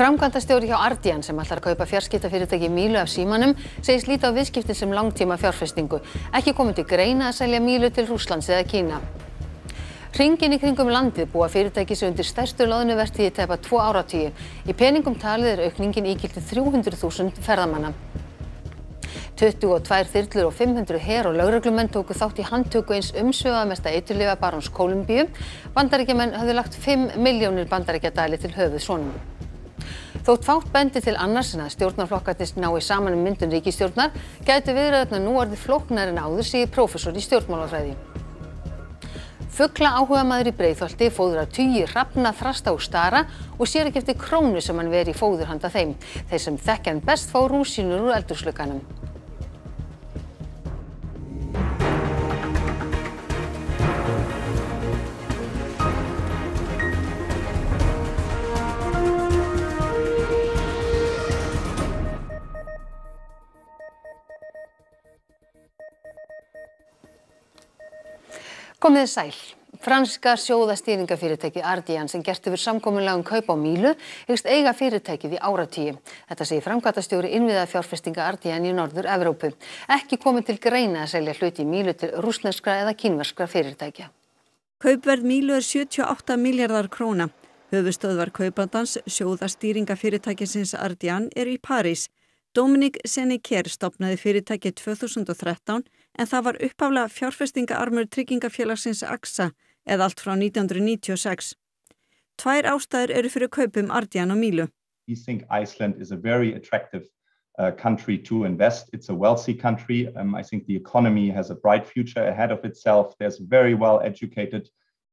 Framkvæmdastjóri hjá Ardian sem ætlar að kaupa fjarskiptafyrirtæki Mílu af símanum segist líta á viðskiptin sem langtíma fjárfestingu. Ekki komið til greina að selja Mílu til Rúslands eða Kína. Hringin í kringum landið búa fyrirtæki sem undir stærstu loðnuvertíð í tæpa tvo áratíu. Í peningum talið er aukningin ígildi 300.000 ferðamanna. 22 þyrlur og 500 her og lögreglumenn tóku þátt í handtöku eins umsvefaðmesta eiturlifa baróns Kólumbíu. Bandaríkjamenn hafðu lagt 5 miljónir bandaríkjadæli til höfuð svonum. Þótt fátt bendi til annars en að stjórnarflokkarnir nái saman um myndun ríkistjórnar gætu viðræðurnar nú orðið flóknar en áður segir prófessor í stjórnmálafræði. Fugla áhuga maður í Breiðholti fóður að tugi hrafna þrasta og stara og sér ekki eftir krónu sem hann veri í fóður handa þeim. Þeir sem þekkja hann best fá rúsínur úr eldurslökanum. Komið sæl. Franska sjóðastýringafyrirtæki Ardian sem gert yfir samkominlega um kaup á Mílu hyggst eiga fyrirtækið í áratíu. Þetta segir framkvæmtastjóri innviða fjárfestinga Ardian í Norður Evrópu. Ekki komið til greina að selja hluti Mílu til rúsneskra eða kínverskra fyrirtækja. Kaupverð Mílu er 78 miljardar króna. Höfustöðvar kaupandans sjóðastýringafyrirtækisins Ardian er í París. Dominik Seniker stopnaði fyrirtækið 2013 en það var uppaflega fjárfestingaarmur tryggingafélagsins AXA eða allt frá 1996. Tvær ástæður eru fyrir kaupum Ardian og Mílu. We think Iceland is a very attractive uh, country to invest. It's a wealthy country. Um, I think the economy has a bright future ahead of itself. There's very well educated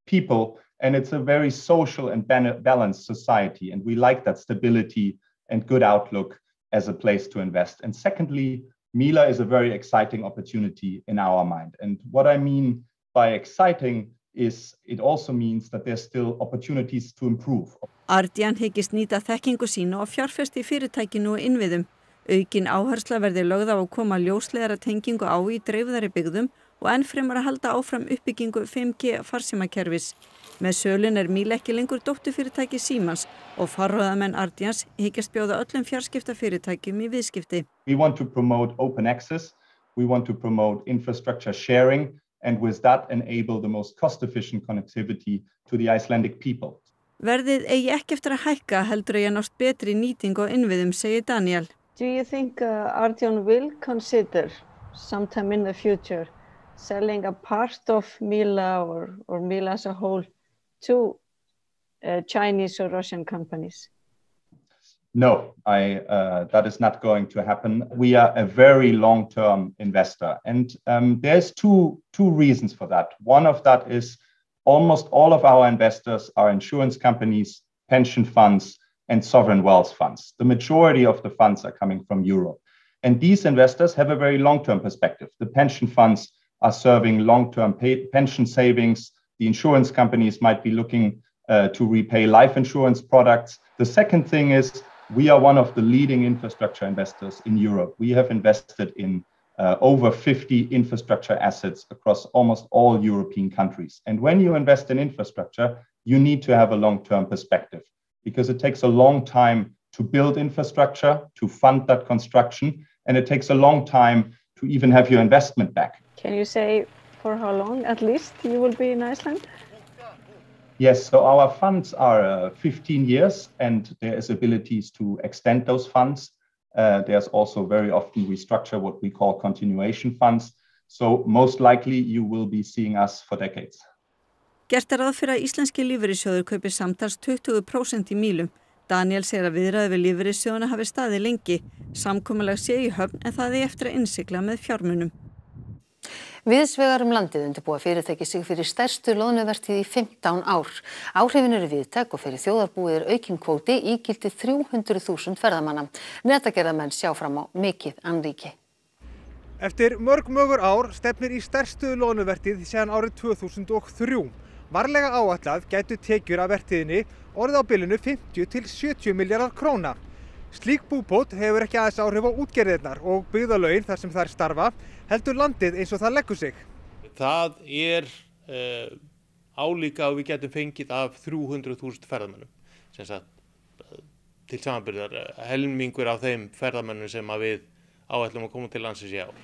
people and it's a very social and balanced society. And we like that stability and good outlook as a place to invest. And secondly, Mila is a very exciting opportunity in our mind. And what I mean by exciting is it also means that there's still opportunities to improve. Ardian hyggist nýta þekkingu sínu og fjárfesti fyrirtækinu og innviðum. Aukin áhersla verði lögð á að koma ljósleðara tengingu á í dreifðari byggðum og ennfremur að halda áfram uppbyggingu 5G farsímakerfis. Með sölun er Míl ekki lengur dóttufyrirtæki Símans og farröðamenn Ardians hyggjast bjóða öllum fjarskiptafyrirtækjum í viðskipti. We want to promote open access, we want to promote infrastructure sharing and with that enable the most cost efficient connectivity to the Icelandic people. Verðið eigi ekki eftir að hækka heldur að ég nást betri nýting og innviðum, segir Daniel. Do you think uh, Ardian will consider sometime in the future selling a part of Mila or, or Mila as a whole to uh, Chinese or Russian companies? No, I, uh, that is not going to happen. We are a very long-term investor, and um, there's two two reasons for that. One of that is almost all of our investors are insurance companies, pension funds, and sovereign wealth funds. The majority of the funds are coming from Europe, and these investors have a very long-term perspective. The pension funds are serving long-term pension savings the insurance companies might be looking uh, to repay life insurance products. The second thing is we are one of the leading infrastructure investors in Europe. We have invested in uh, over 50 infrastructure assets across almost all European countries. And when you invest in infrastructure, you need to have a long term perspective because it takes a long time to build infrastructure, to fund that construction, and it takes a long time to even have your investment back. Can you say for how long at least you will be in Iceland? Yes, so our funds are uh, 15 years and there is abilities to extend those funds. Uh, there's also very often we structure what we call continuation funds. So most likely you will be seeing us for decades. Gert er ráð fyrir að íslenski lífeyrissjóður kaupir samtals 20% í mílum. Daniel segir að viðræði við lífeyrissjóðuna hafi staði lengi. Samkomulega sé í höfn en það er eftir að innsikla með fjármunum. Viðsvegar um landið undirbúa fyrirtæki sig fyrir stærstu loðnuvertíð í 15 ár. Áhrifin eru viðtek og fyrir þjóðarbúið er aukinn kvóti ígildi 300.000 ferðamanna. Netagerðamenn sjá fram á mikið anríki. Eftir mörg mögur ár stefnir í stærstu loðnuvertíð séðan árið 2003. Varlega áallad gætu tekjur af vertíðinni orðið á bylunu 50 til 70 miljardar króna. Slík búbót hefur ekki aðeins áhrif á útgerðirnar og byggðalögin þar sem þær starfa heldur landið eins og það leggur sig. Það er uh, álíka og við getum fengið af 300.000 ferðamennum. Sagt, til samanbyrðar helmingur af þeim ferðamönnum sem við áætlum að koma til landsins í ár.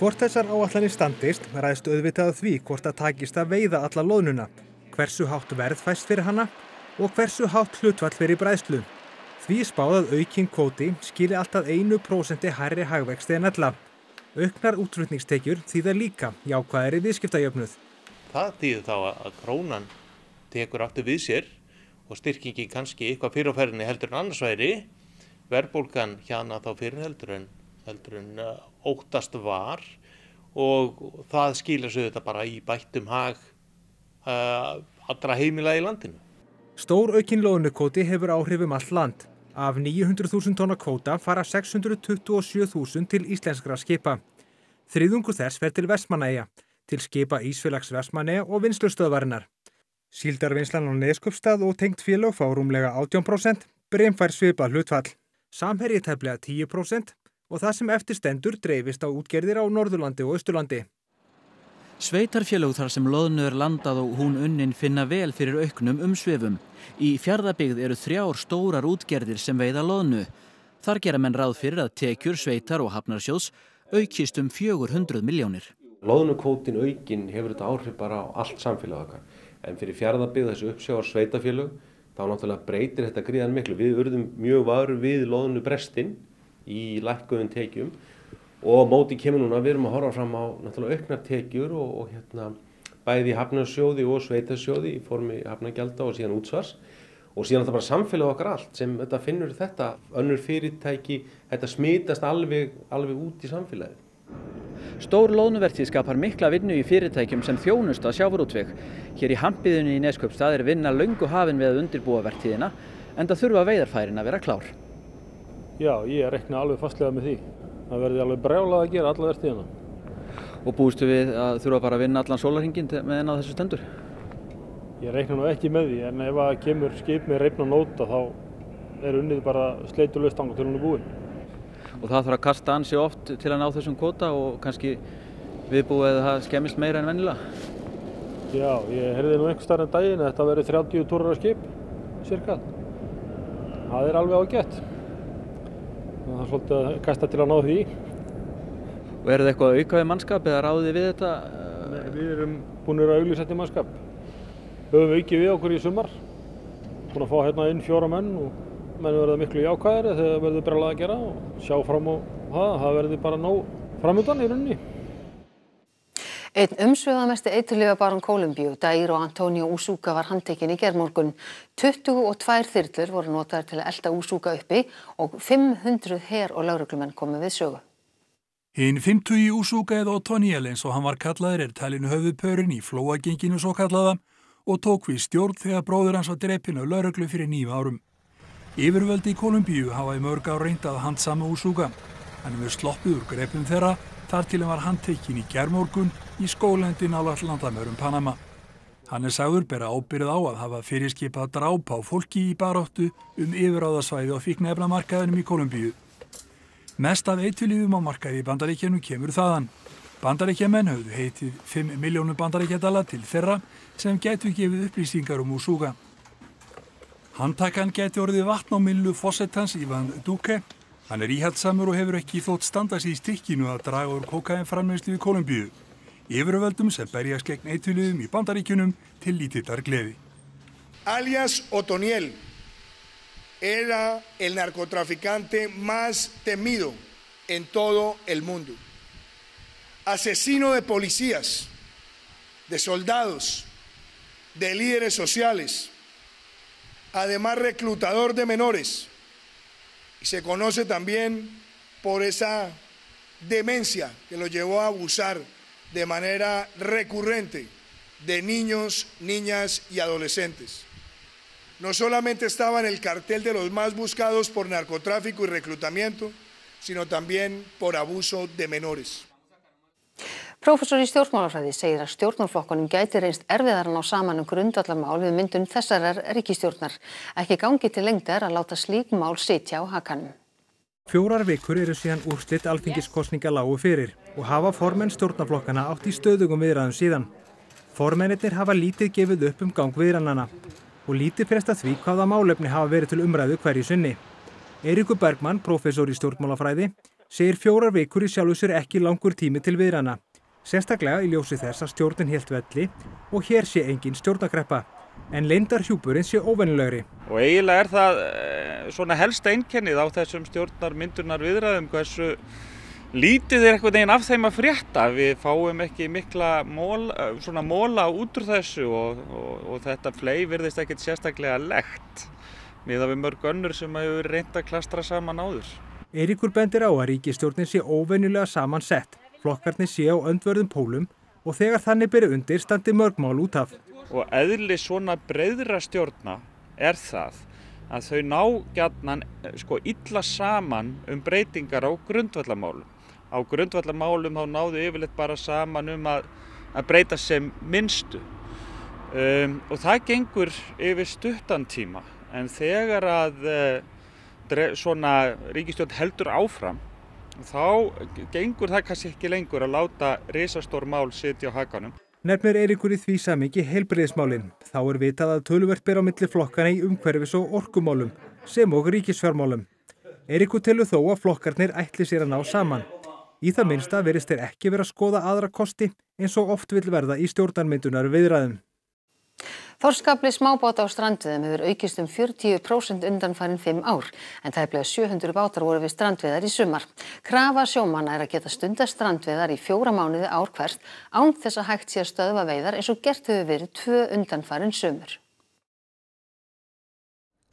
Hvort þessar áallanir standist ræðst auðvitað því hvort að takist að veiða alla loðnuna, hversu hátt verð fæst fyrir hana og hversu hátt hlutfall fyrir bræðslu. Því spáðað aukinn kvóti skili alltaf einu prósenti hærri hagvexti en ella. Auknar útflutningstekjur þýða líka jákvæðri viðskiptajöfnuð. Það þýðir þá að krónan tekur aftur við sér og styrkingi kannski eitthvað fyrir á ferðinni heldur en annars væri. Verðbólgan hjana þá fyrir heldur en, heldur en uh, óttast var og það skilja sig þetta bara í bættum hag uh, allra heimila í landinu. Stór aukinn loðnukóti hefur áhrifum allt land. Af 900.000 tonna kvóta fara 627.000 til íslenskra skipa. Þriðungur þess fer til Vestmanæja, til skipa Ísfélags Vestmanæja og vinslustöðvarinnar. Síldarvinslan á Neskupstað og tengt félag fá rúmlega 18%, breymfær svipa hlutfall. Samherji tefnilega 10% og það sem eftir stendur dreifist á útgerðir á Norðurlandi og Östurlandi. Sveitarfélög þar sem loðnu er landað og hún unnin finna vel fyrir auknum umsvefum. Í fjardabigð eru þrjár stórar útgerðir sem veiða loðnu. Þar gera menn ráð fyrir að tekjur, sveitar og hafnarsjóðs aukist um 400 miljónir. Loðnukótin aukin hefur þetta áhrif bara á allt samfélag okkar. En fyrir fjardabigð þessu uppsjáar sveitafélög þá náttúrulega breytir þetta gríðan miklu. Við urðum mjög varu við loðnu brestinn í lækkuðum tekjum og móti kemur núna við erum að horfa fram á auknar tekjur og, og hérna bæði hafnarsjóði og sveitarsjóði í formi hafnagjalda og síðan útsvars og síðan þetta bara samfélag okkar allt sem þetta finnur þetta önnur fyrirtæki þetta smitast alveg, alveg út í samfélagið. Stór lónuvertíð skapar mikla vinnu í fyrirtækjum sem þjónust að sjávarútveg. Hér í hampiðunni í Neskjöpstað er vinna löngu hafin við að undirbúa vertíðina en það þurfa veiðarfærin að vera klár. Já, ég rekna alveg fastlega með því. Það verði alveg brjálað að gera alla vertíðina. Og búistu við að þurfa bara að vinna allan sólarhingin með enn að þessu stendur? Ég reikna nú ekki með því, en ef að kemur skip með reifna nóta þá er unnið bara sleitulöst anga til hún er búin. Og það þarf að kasta ansi oft til að ná þessum kvota og kannski viðbúið að það skemmist meira en vennilega? Já, ég heyrði nú einhver starf en daginn að þetta verið 30 túrar á skip, cirka. Það er alveg ágætt. Það er svolítið að kasta til að ná því. Og er þetta eitthvað aukaði mannskap eða ráðið við þetta? Nei, við erum búin að auðvitað í mannskap. Við höfum aukið við okkur í sumar. Búin að fá hérna inn fjóra menn og menn verða miklu jákvæðari þegar það verður brjálað að gera og sjá fram á það. Það verður bara nóg framöndan í rauninni. Einn umsveðamesti eiturlyfjabarón Kólumbíu, Dairo Antonio Úsúka var handtekinn í gerðmorgun. 22 þyrlur voru notaðar til að elda Úsúka uppi og 500 her og lauruglumenn komið við sögu. Hinn 50 Úsúka eða Otoniel eins og hann var kallaður er talinu höfðupörun í flóagenginu svo kallaða og tók við stjórn þegar bróður hans var drepinn af lauruglu fyrir nýju árum. Yfirvöldi í Kólumbíu hafa í mörg á reyndað handsama Úsúka. Hann hefur sloppið úr grepum þeirra þar til hann var handtekinn í gerðmorgun í skólendi nálat landamörum Panama. Hann er sagður bera ábyrð á að hafa fyrirskipað dráp á fólki í baróttu um yfiráðasvæði og fíknefnamarkaðinum í Kolumbíu. Mest af eitulífum á markaði í bandaríkjanu kemur þaðan. Bandaríkjamenn höfðu heitið 5 miljónu bandaríkjadala til þeirra sem getur gefið upplýsingar um Úsúka. Handtakan getur orðið vatn á millu fósettans Ivan Duque. Hann er íhaldsamur og hefur ekki þótt standa sér í stykkinu að draga úr kokain framleyslu í Kolumbíu. Yfirvöldum sem berjast gegn eitulífum í bandaríkjunum til lítillar gleði. Alias Otoniel era el narcotraficante más temido en todo el mundo. Asesino de policías, de soldados, de líderes sociales, además reclutador de menores. Y se conoce también por esa demencia que lo llevó a abusar de manera recurrente de niños, niñas y adolescentes. No solamente estaba en el cartel de los más buscados por narcotráfico y reclutamiento, sino también por abuso de menores. Prófessor í stjórnmálafræði segir að stjórnarflokkunum gæti reynst erfiðar að ná saman um grundvallarmál við myndun þessarar ríkistjórnar. Ekki gangi til lengdar að láta slík mál sitja á hakanum. Fjórar vikur eru síðan úrslitt alþingiskostninga lágu fyrir og hafa formenn stjórnarflokkana átt í stöðugum viðræðum síðan. Formennir hafa lítið gefið upp um gang viðræðnana. Og lítið presta því hvaða málefni hafa verið til umræðu hverju sinni. Eiríkur Bergmann, professor í stjórnmálafræði, segir fjórar vikur í sjálfu sér ekki langur tími til viðrana. Sérstaklega í ljósi þess að stjórnin helt velli og hér sé engin stjórnakreppa. En leindar hjúpurinn sé óvennilegri. Og eiginlega er það eh, svona helsta einkennið á þessum stjórnarmyndunar viðræðum hversu lítið er eitthvað neginn af þeim að frétta. Við fáum ekki mikla móla, svona móla út úr þessu og, og, og þetta flei virðist ekkert sérstaklega legt miða við mörg önnur sem hefur reynd að klastra saman áður. Eiríkur bendir á að ríkistjórnin sé óvenjulega saman sett, flokkarnir sé á öndvörðum pólum og þegar þannig byrju undir standi mörgmál út af. Og eðli svona breyðra stjórna er það að þau ná gætnan sko illa saman um breytingar á grundvallamálum. Á grundvallamálum þá náðu yfirleitt bara saman um að, að breyta sem minnstu um, og það gengur yfir stuttan tíma en þegar að uh, svona ríkistjórn heldur áfram þá gengur það kannski ekki lengur að láta risastór mál sitja á hakanum. Nefnir Eiríkur í því samingi heilbriðismálinn. Þá er vitað að töluvert ber á milli flokkana í umhverfis og orkumálum sem og ríkisfjármálum. Eiríkur telur þó að flokkarnir ætli sér að ná saman. Í það minnsta verist þeir ekki vera að skoða aðra kosti eins og oft vil verða í stjórnarmyndunar viðræðum. Þorskafli smábáta á strandviðum hefur aukist um 40% undanfærin 5 ár en tæplega 700 bátar voru við strandviðar í sumar. Krafa sjómanna er að geta stunda strandviðar í fjóra mánuði ár hvert án þess að hægt sé að stöðva veiðar eins og gert hefur verið tvö undanfærin sumur.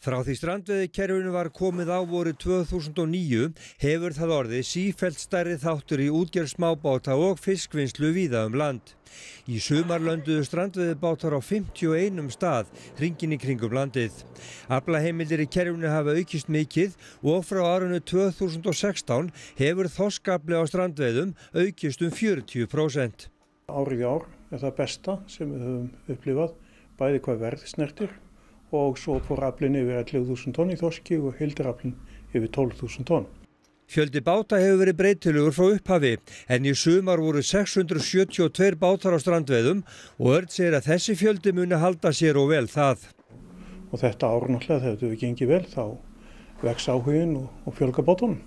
Frá því strandveðikerfinu var komið á voru 2009 hefur það orðið sífælt stærri þáttur í útgjörð smábáta og fiskvinnslu víða um land. Í sumar lönduðu strandveðibátar á 51 stað hringin í kringum landið. Aflaheimildir í kerfinu hafa aukist mikið og frá árunnu 2016 hefur þoskafli á strandveðum aukist um 40%. Árið ár er það besta sem við höfum upplifað bæði hvað verð snertir og svo fór aflinn yfir 11.000 tonn í þorski og hildiraflinn yfir 12.000 tonn. Fjöldi báta hefur verið breytilegur frá upphafi en í sumar voru 672 bátar á strandveðum og öll segir að þessi fjöldi muni halda sér og vel það. Og þetta árnáttlega þegar þetta við gengið vel þá vex áhugin og, og fjölga bátunum.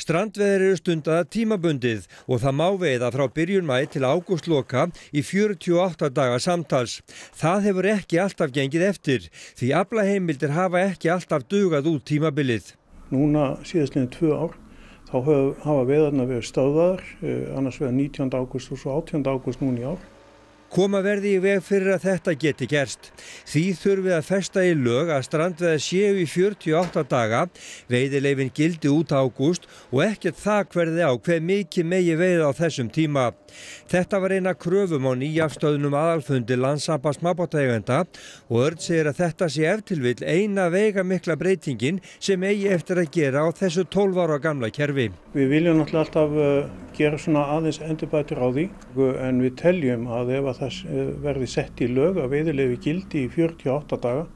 Strandveðir eru stundaða tímabundið og það má veiða frá byrjun mæ til ágústloka í 48 daga samtals. Það hefur ekki alltaf gengið eftir því aflaheimildir hafa ekki alltaf dugað út tímabilið. Núna síðastlega tvö ár þá hafa veðarna verið stöðaðar, annars vegar 19. ágúst og svo 18. ágúst núni ár. Koma verði í veg fyrir að þetta geti gerst. Því þurfið að festa í lög að strandveða séu í 48 daga, veiðileifin gildi út ágúst og ekkert það hverði á hver mikið megi veið á þessum tíma. Þetta var eina kröfum á nýjafstöðnum aðalfundi landsamba smábátaegenda og Örd segir að þetta sé eftirvill eina veiga mikla breytingin sem eigi eftir að gera á þessu 12 ára gamla kerfi. Við viljum náttúrulega alltaf uh, gera svona aðeins endurbætur á því en við teljum að ef að það verði sett í lög að veiðilefi gildi í 48 daga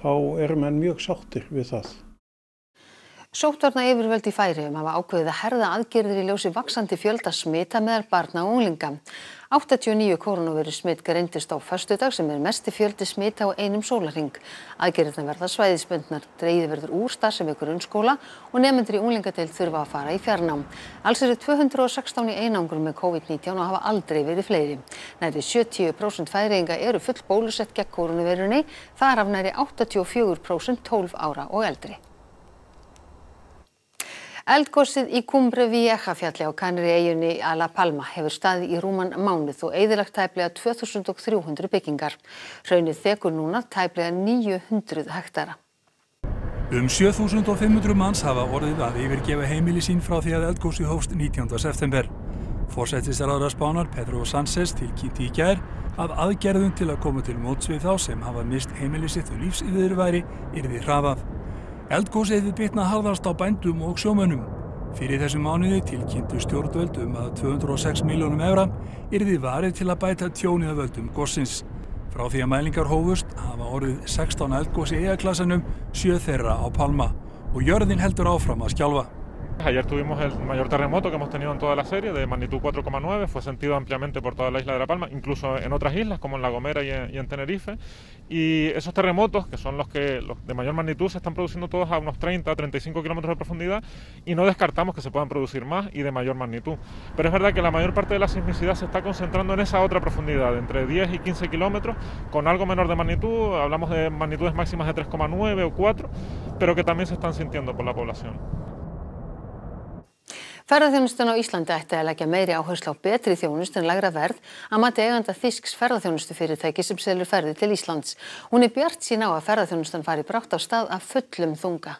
þá erum enn mjög sáttir við það. Sóttvarna yfirvöld í Færiðum hafa ákveðið að herða aðgerðir í ljósi vaksandi fjölda smita meðal barna og unglinga. 89 koronaviru smitt greindist á föstudag sem er mesti fjöldi smita á einum sólarring. Aðgerðirna verða svæðisbundnar, dreyði verður úr starfsemi grunnskóla og nefnendur í unglingadeild þurfa að fara í fjarnám. Alls eru 216 í einangur með COVID-19 og hafa aldrei verið fleiri. Næri 70% færiðinga eru full bólusett gegn koronavirunni, þar af næri 84% 12 ára og eldri. Eldgosið í Cumbre Vieja fjalli á Kanri eiginni a La Palma hefur staðið í rúman mánuð og eðilagt tæplega 2300 byggingar. Hraunið þekur núna tæplega 900 hektara. Um 7500 manns hafa orðið að yfirgefa heimili sín frá því að eldgósi hófst 19. september. Forsættisraðara Spánar Pedro Sánchez tilkynnti í gær að aðgerðum til að koma til móts við þá sem hafa mist heimili sitt og lífsýðurværi yrði hrafað. Eldgósið hefði bitnað harðast á bændum og sjómönnum. Fyrir þessu mánuði tilkynntu stjórnvöld um að 206 miljónum evra yrði varið til að bæta tjónið af völdum gósins. Frá því að mælingar hófust hafa orðið 16 eldgósi í eigaklasanum, 7 þeirra á Palma og jörðin heldur áfram að skjálfa. Ayer tuvimos el mayor terremoto que hemos tenido en toda la serie, de magnitud 4,9, fue sentido ampliamente por toda la isla de La Palma, incluso en otras islas como en La Gomera y en, Tenerife. Y esos terremotos, que son los que los de mayor magnitud, se están produciendo todos a unos 30, 35 kilómetros de profundidad y no descartamos que se puedan producir más y de mayor magnitud. Pero es verdad que la mayor parte de la sismicidad se está concentrando en esa otra profundidad, entre 10 y 15 kilómetros, con algo menor de magnitud, hablamos de magnitudes máximas de 3,9 o 4, pero que también se están sintiendo por la población. Ferðarþjónustan á Íslandi ætti að leggja meiri áherslu á betri þjónust en lagra verð að mati eiganda þýsks ferðarþjónustufyrirtæki sem selur ferði til Íslands. Hún er bjart sín á að ferðarþjónustan fari brátt á stað af fullum þunga.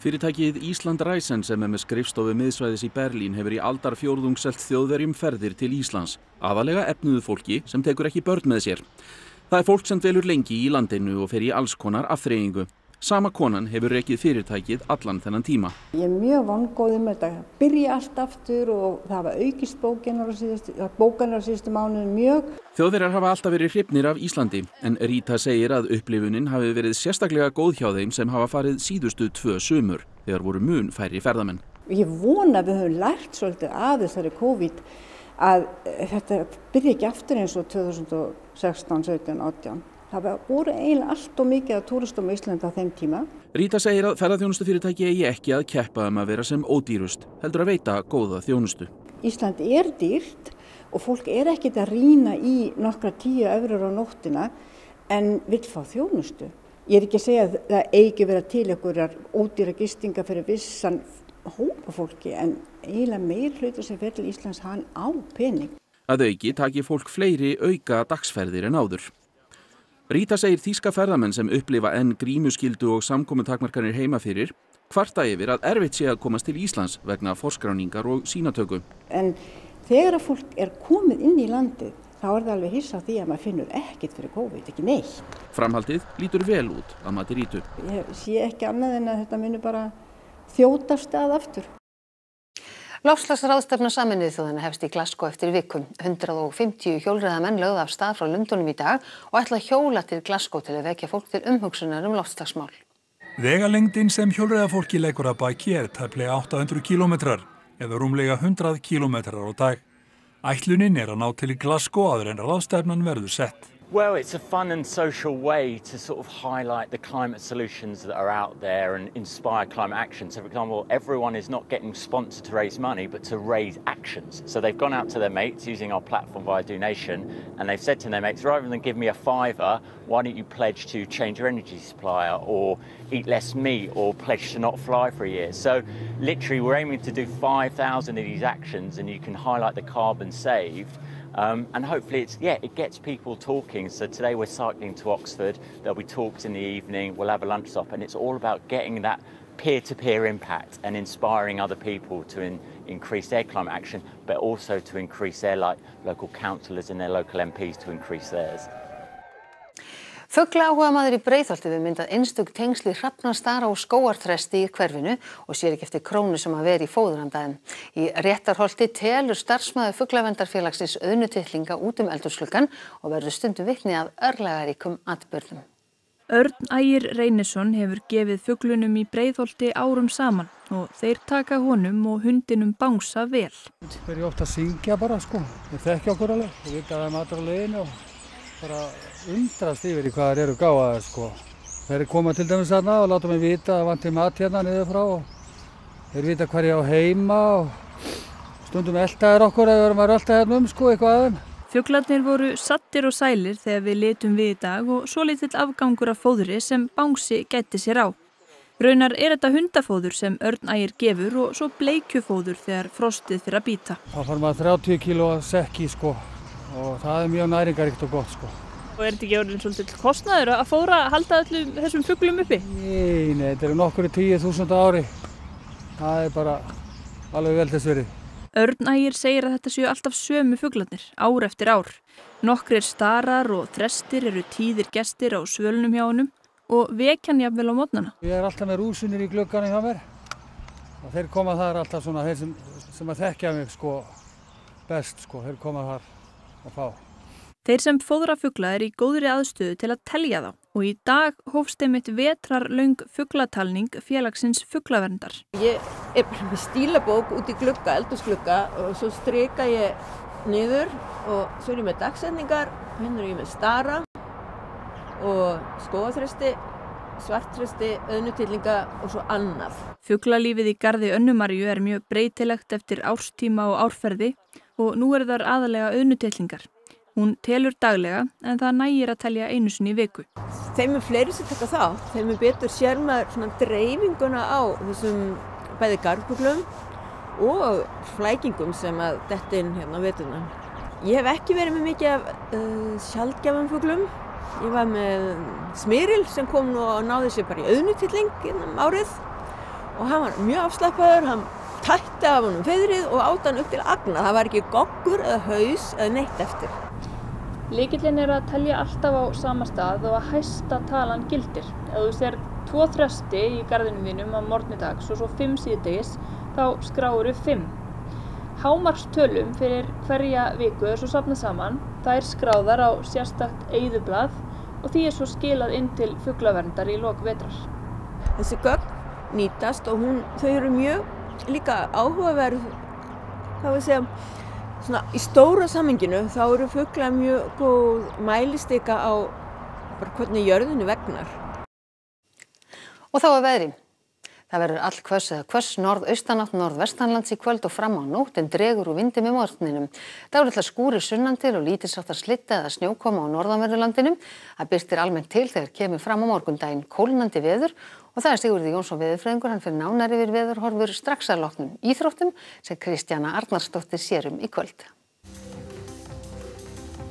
Fyrirtækið Ísland Ræsen sem er með skrifstofu miðsvæðis í Berlín hefur í aldar fjórðung selt þjóðverjum ferðir til Íslands. Aðalega efnuðu fólki sem tekur ekki börn með sér. Það er fólk sem dvelur lengi í landinu og fer í alls konar afþreyingu. Sama konan hefur rekið fyrirtækið allan þennan tíma. Ég er mjög vongóð um þetta byrja allt aftur og það hafa aukist bókanar á síðustu, mánuðin mjög. Þjóðverjar hafa alltaf verið hrifnir af Íslandi en Rita segir að upplifunin hafi verið sérstaklega góð hjá þeim sem hafa farið síðustu tvö sumur þegar voru mun færri ferðamenn. Ég vona við höfum lært svolítið að þessari COVID að þetta byrja ekki aftur eins og 2016, 17, 18. Það voru eiginlega allt og mikið af túristum á Íslandi á þeim tíma. Rita segir að ferðarþjónustufyrirtæki eigi ekki að keppa um að vera sem ódýrust, heldur að veita góða þjónustu. Ísland er dýrt og fólk er ekkit að rýna í nokkra tíu öfrur á nóttina en vil fá þjónustu. Ég er ekki að segja að það eigi vera til einhverjar ódýra gistinga fyrir vissan hópa fólki en eiginlega meir hlutur sem fer til Íslands hann á pening. Að auki taki fólk fleiri auka dagsferðir en áður. Rita segir þýska ferðamenn sem upplifa enn grímuskyldu og samkominntakmarkanir heima fyrir kvarta yfir að erfitt sé að komast til Íslands vegna forskráningar og sínatöku. En þegar að fólk er komið inn í landið þá er það alveg hissa því að maður finnur ekkit fyrir COVID, ekki neitt. Framhaldið lítur vel út að mati Rítu. Ég sé ekki annað en að þetta munir bara þjótast að aftur. Láslagsráðstefna saminnið þjóðana hefst í Glasgow eftir vikum. 150 hjólreðamenn lögða af stað frá Lundunum í dag og ætla að hjóla til Glasgow til að vekja fólk til umhugsunar um loftslagsmál. Vegalengdin sem hjólreðafólki leggur að baki er tæplega 800 kilometrar eða rúmlega 100 kilometrar á dag. Ætlunin er að ná til í Glasgow aður en ráðstefnan verður sett. Well, it's a fun and social way to sort of highlight the climate solutions that are out there and inspire climate action. So, for example, everyone is not getting sponsored to raise money, but to raise actions. So, they've gone out to their mates using our platform via donation, and they've said to their mates, rather than give me a fiver, why don't you pledge to change your energy supplier or eat less meat or pledge to not fly for a year? So, literally, we're aiming to do 5,000 of these actions, and you can highlight the carbon saved. Um, and hopefully, it's yeah, it gets people talking. So today we're cycling to Oxford. There'll be talks in the evening. We'll have a lunch stop, and it's all about getting that peer-to-peer impact and inspiring other people to in, increase their climate action, but also to increase their like local councillors and their local MPs to increase theirs. Fugla áhuga maður í Breiðholti við myndað einstök tengsli hrafnastara og skóartresti í hverfinu og sér ekki eftir krónu sem að veri í fóðurandaðum. Í réttarholti telur starfsmæður fuglavendarfélagsins auðnutillinga út um eldursluggan og verður stundum vikni að örlegaríkum atbörðum. Örn Ægir Reynisson hefur gefið fuglunum í Breiðholti árum saman og þeir taka honum og hundinum bánsa vel. Þeir eru ofta að syngja bara sko, þeir þekkja okkur alveg, þeir vita að það er matur á leiðinu og bara undrast yfir í hvað þeir eru gáðaðir sko. Þeir koma til dæmis þarna og láta mig vita að vantir mat hérna niður frá og þeir vita hvað ég á heima og stundum eldaðir okkur eða verðum að rölda hérna um sko eitthvað aðeins. Fuglarnir voru sattir og sælir þegar við litum við í dag og svo litill afgangur af fóðri sem bánsi gæti sér á. Raunar er þetta hundafóður sem örnægir gefur og svo bleikjufóður þegar frostið fyrir að býta. Það fara maður 30 kíló að sekki sko og það er mjög næringaríkt og gott sko. Og er þetta ekki orðin svolítið kostnaður að fóra að halda öllum þessum fuglum uppi? Nei, nei, þetta eru nokkur í 10.000 ári. Það er bara alveg vel þess verið. Örnægir segir að þetta séu alltaf sömu fuglarnir, ár eftir ár. Nokkrir starar og þrestir eru tíðir gestir á svölnum hjá honum og vekjan jafnvel á mótnana. Ég er alltaf með rúsunir í glögganu hjá mér og þeir koma þar alltaf svona, þeir sem, sem að þekkja mig sko best sko, þeir koma þar að fá. Þeir sem fóðra fugla er í góðri aðstöðu til að telja þá Og í dag hófst einmitt vetrarlaung fugglatalning félagsins fugglaverndar. Ég er bara með stílabók út í glugga, eldusglugga og svo streka ég niður og svo er ég með dagsetningar, hérna er ég með stara og skóaþrösti, svartrösti, öðnutillinga og svo annað. Fugglalífið í gardi Önnumarju er mjög breytilegt eftir árstíma og árferði og nú eru þar aðalega öðnutillingar. Hún telur daglega en það nægir að telja einu sinni í viku. Þeim er fleiri sem taka þátt, þeim er betur sér maður dreifinguna á þessum bæði garðbuglum og flækingum sem að detta inn hérna á veturna. Ég hef ekki verið með mikið af uh, sjálfgjafum fuglum. Ég var með Smyril sem kom nú og náði sér bara í auðnutilling um árið og hann var mjög afslappaður, hann tætti af honum feðrið og átt hann upp til agna. Það var ekki goggur eða haus eða neitt eftir. Líkillin er að telja alltaf á sama stað og að hæsta talan gildir. Ef þú sér tvo þrösti í gardinu þínum á morgnidags og svo fimm síðdegis, þá skráuru fimm. Hámarkstölum fyrir hverja viku er svo safnað saman, það er skráðar á sérstakt eigðublað og því er svo skilað inn til fugglaverndar í lok vetrar. Þessi gögn nýtast og hún, þau eru mjög líka áhugaverð, hvað við segja, svona í stóra saminginu þá eru fugglar mjög góð mælistika á hvernig jörðinu vegnar. Og þá er veðri. Það verður all hvöss eða hvöss norðaustanátt norðvestanlands í kvöld og fram á nótt en dregur úr vindi með morgninum. Alltaf skúri sunnan til og lítilsáttar slitta eða snjókoma á norðanverðurlandinu. Það byrtir almennt til þegar kemur fram á morgundaginn kólnandi veður og það er Sigurði Jónsson veðurfræðingur. Hann fyrir nánar yfir veðurhorfur strax að loknum íþróttum sem Kristjana Arnarsdóttir sérum í kvöld.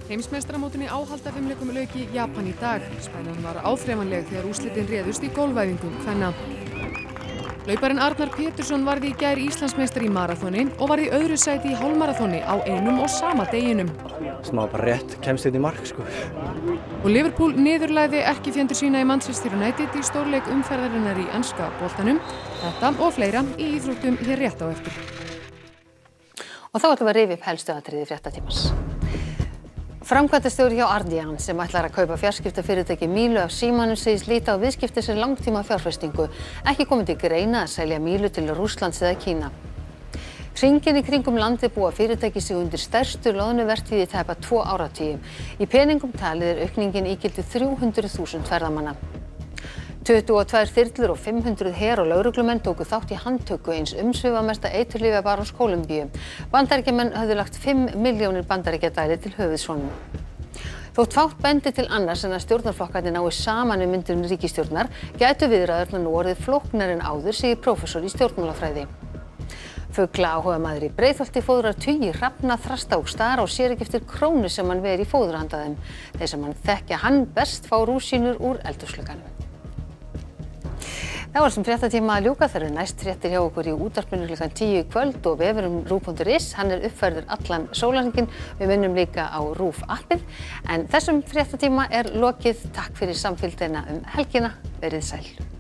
Heimsmeistramótunni áhaldafimleikum lauki Japan í dag. Spennan var áþreifanleg þegar úslitin réðust í gólvæfingum hvenna. Lauparinn Arnar Pétursson varði í gær Íslandsmeistar í marathoni og var í öðru sæti í hálmarathoni á einum og sama deginum. Smá bara rétt kemst þetta í mark sko. Og Liverpool niðurlæði ekki fjendur sína í Manchester United í stórleik umferðarinnar í anska bóltanum. Þetta og fleira í íþróttum hér rétt á eftir. Og þá ætlum við að rifja upp helstu aðtriði fréttatímans. Framkvæmtastjóri hjá Ardian sem ætlar að kaupa fjarskiptafyrirtæki Mílu af Símanum segist líta á viðskipti sem langtíma fjárfestingu. Ekki komið til greina að selja Mílu til Rúslands eða Kína. Hringin í kringum landi búa fyrirtæki sig undir stærstu loðnuvertíð í tæpa tvo áratíu. Í peningum talið er aukningin ígildi 300.000 ferðamanna. 22 þyrlur og 500 her og lauruglumenn tóku þátt í handtöku eins umsvifamesta eiturlífi barons Kólumbíu. Bandaríkjumenn höfðu lagt 5 miljónir bandaríkjadæli til höfuðsvonum. Þótt fátt bendi til annars en að stjórnarflokkarnir nái saman um myndun ríkistjórnar gætu viðræðurnar nú orðið flóknar en áður, segir prófessor í stjórnmálafræði. Fugla áhuga maður í Breiðholti fóðrar tugi hrafna þrasta og star og sér ekki eftir krónu sem hann veri í fóðurhandaðum. Þeir sem hann þekkja hann best fá rúsínur úr eldurslökanum. Það var sem fréttatíma að ljúka þegar næst fréttir hjá okkur í útarpinu klukkan 10 í kvöld og vefurum rúf.is. Hann er uppfærður allan sólarhengin. Við minnum líka á rúf appið. En þessum fréttatíma er lokið. Takk fyrir samfélgdina um helgina. Verið sæl.